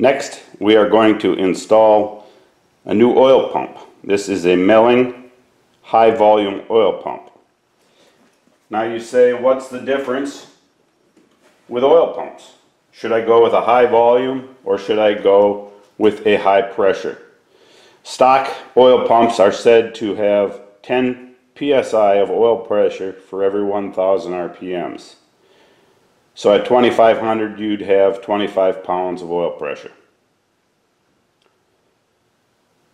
Next, we are going to install a new oil pump. This is a Melling high volume oil pump. Now you say, what's the difference with oil pumps? Should I go with a high volume or should I go with a high pressure? Stock oil pumps are said to have 10 psi of oil pressure for every 1000 RPMs. So at 2500 you'd have 25 pounds of oil pressure.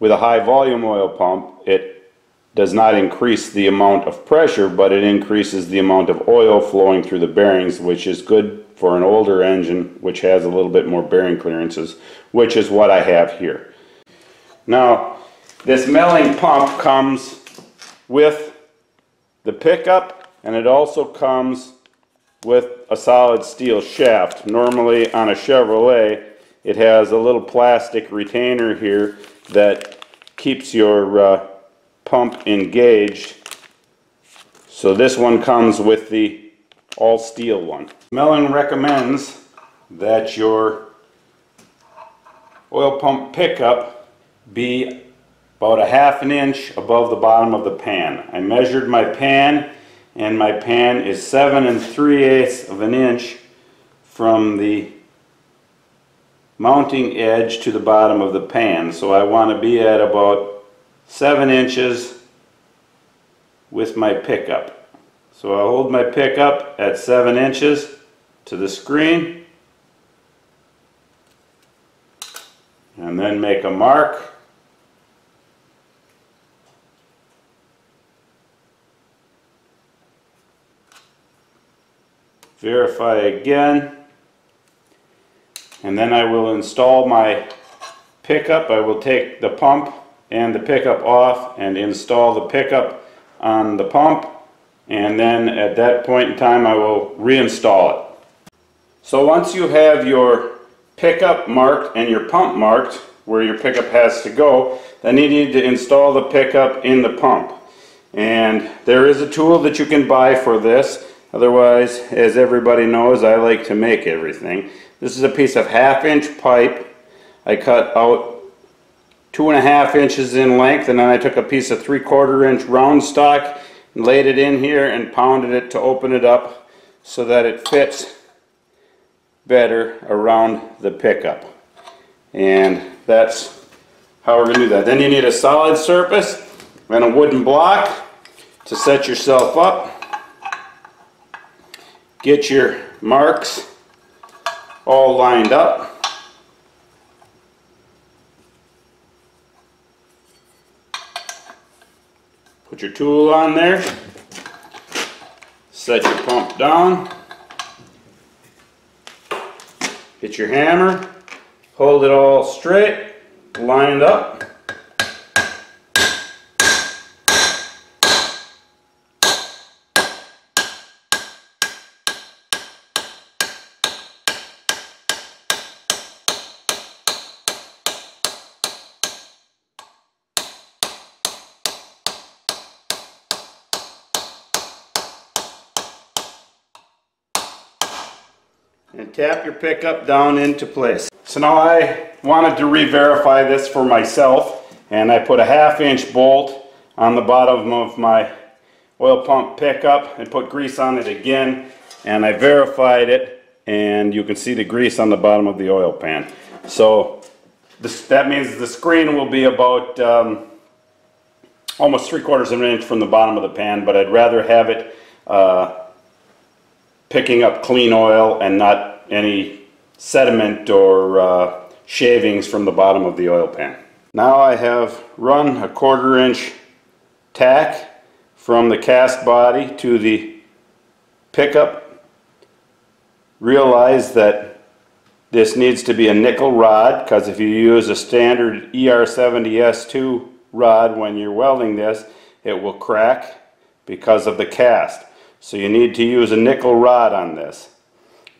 With a high volume oil pump, it does not increase the amount of pressure, but it increases the amount of oil flowing through the bearings, which is good for an older engine, which has a little bit more bearing clearances, which is what I have here. Now, this Melling pump comes with the pickup, and it also comes with a solid steel shaft. Normally on a Chevrolet, it has a little plastic retainer here that keeps your uh, pump engaged. So this one comes with the all steel one. Melling recommends that your oil pump pickup be about a half an inch above the bottom of the pan. I measured my pan and my pan is 7 and 3 eighths of an inch from the mounting edge to the bottom of the pan. So I want to be at about 7 inches with my pickup. So I hold my pickup at 7 inches to the screen and then make a mark verify again and then I will install my pickup. I will take the pump and the pickup off and install the pickup on the pump and then at that point in time I will reinstall it. So once you have your pickup marked and your pump marked where your pickup has to go then you need to install the pickup in the pump and there is a tool that you can buy for this Otherwise, as everybody knows, I like to make everything. This is a piece of half inch pipe. I cut out two and a half inches in length and then I took a piece of three quarter inch round stock and laid it in here and pounded it to open it up so that it fits better around the pickup. And that's how we're going to do that. Then you need a solid surface and a wooden block to set yourself up get your marks all lined up. Put your tool on there. Set your pump down. Hit your hammer. Hold it all straight, lined up. And tap your pickup down into place. So now I wanted to re-verify this for myself and I put a half inch bolt on the bottom of my oil pump pickup and put grease on it again and I verified it and you can see the grease on the bottom of the oil pan. So this, that means the screen will be about um, almost three quarters of an inch from the bottom of the pan but I'd rather have it uh, picking up clean oil and not any sediment or uh, shavings from the bottom of the oil pan. Now I have run a quarter inch tack from the cast body to the pickup. Realize that this needs to be a nickel rod because if you use a standard ER70S2 rod when you're welding this it will crack because of the cast. So you need to use a nickel rod on this.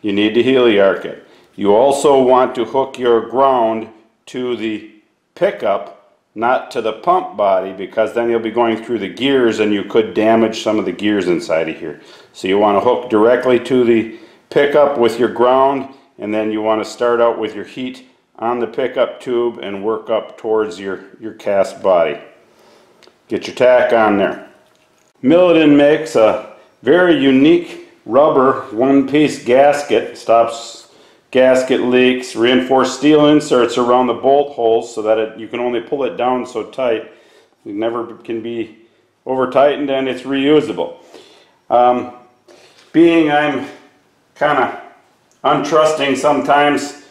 You need to heliarc it. You also want to hook your ground to the pickup, not to the pump body, because then you'll be going through the gears and you could damage some of the gears inside of here. So you want to hook directly to the pickup with your ground, and then you want to start out with your heat on the pickup tube and work up towards your, your cast body. Get your tack on there. Milodon makes a very unique rubber one-piece gasket. Stops gasket leaks, reinforced steel inserts around the bolt holes so that it, you can only pull it down so tight. It never can be over tightened and it's reusable. Um, being I'm kind of untrusting sometimes,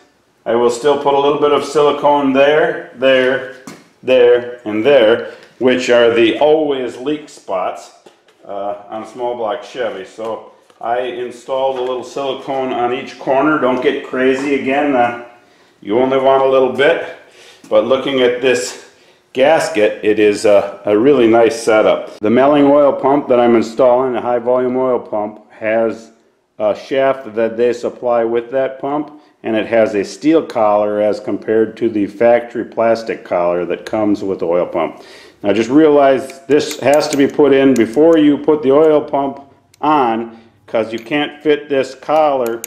I will still put a little bit of silicone there, there, there, and there, which are the always leak spots uh, on a small block Chevy. So I installed a little silicone on each corner. Don't get crazy again. Uh, you only want a little bit. But looking at this gasket, it is a, a really nice setup. The Melling oil pump that I'm installing, a high volume oil pump, has a shaft that they supply with that pump and it has a steel collar as compared to the factory plastic collar that comes with the oil pump. Now just realize this has to be put in before you put the oil pump on because you can't fit this collar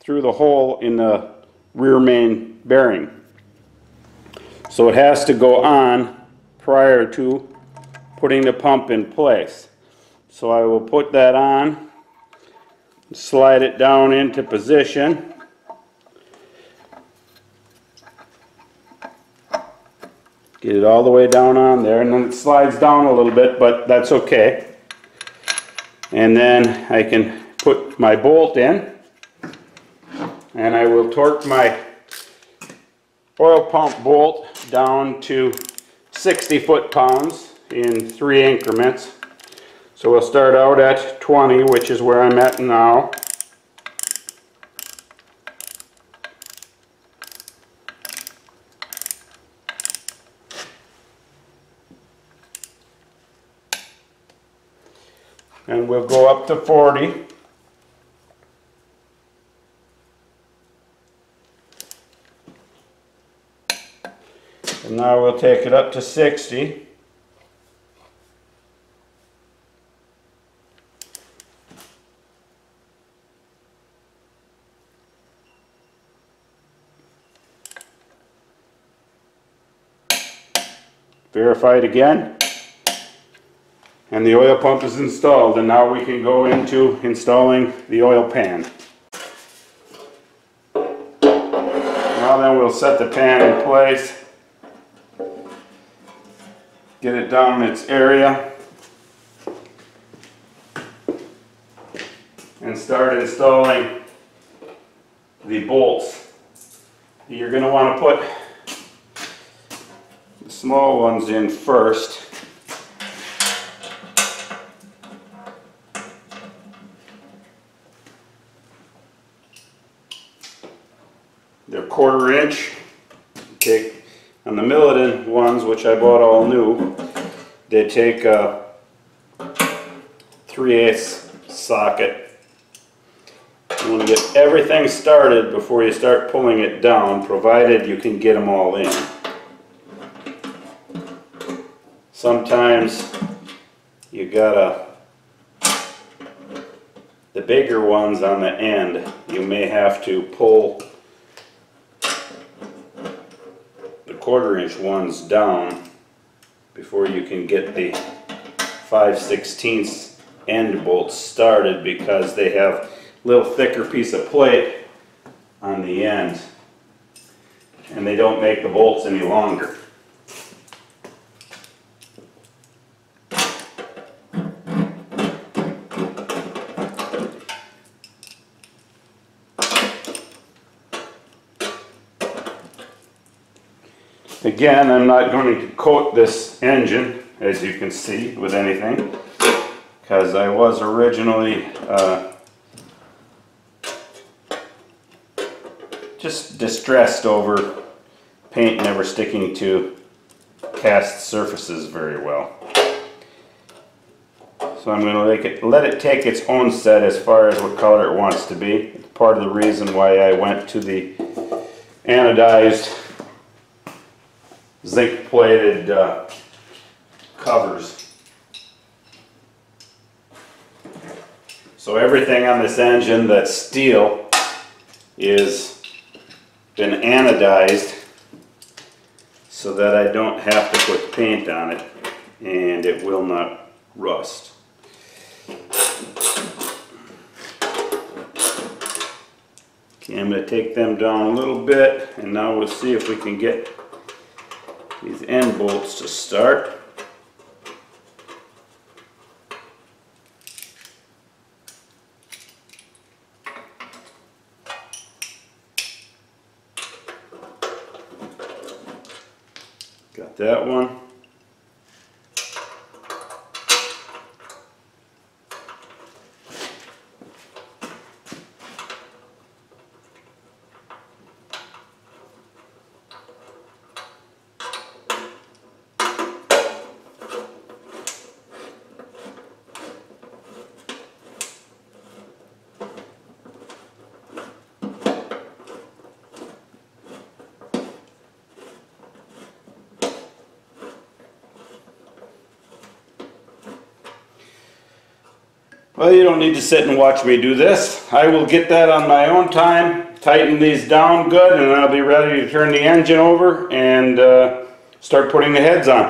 through the hole in the rear main bearing. So it has to go on prior to putting the pump in place. So I will put that on, slide it down into position. Get it all the way down on there and then it slides down a little bit, but that's okay. And then I can put my bolt in and I will torque my oil pump bolt down to 60 foot-pounds in three increments. So we'll start out at 20, which is where I'm at now. And we'll go up to 40. And now we'll take it up to 60. Verify it again. And the oil pump is installed and now we can go into installing the oil pan. Now then we'll set the pan in place. Get it down in its area. And start installing the bolts. You're going to want to put the small ones in first. They're quarter inch. Take on the Milodon ones, which I bought all new, they take a 3 8 socket. You want to get everything started before you start pulling it down, provided you can get them all in. Sometimes you gotta, the bigger ones on the end, you may have to pull quarter inch ones down before you can get the 5 16ths end bolts started because they have a little thicker piece of plate on the end and they don't make the bolts any longer. Again, I'm not going to coat this engine, as you can see, with anything, because I was originally uh, just distressed over paint never sticking to cast surfaces very well. So I'm going to let it, take its own set as far as what color it wants to be. Part of the reason why I went to the anodized zinc plated uh, covers. So everything on this engine that's steel is been anodized so that I don't have to put paint on it and it will not rust. Okay, I'm going to take them down a little bit and now we'll see if we can get these end bolts to start. Got that one. Well, you don't need to sit and watch me do this. I will get that on my own time, tighten these down good, and I'll be ready to turn the engine over and uh, start putting the heads on.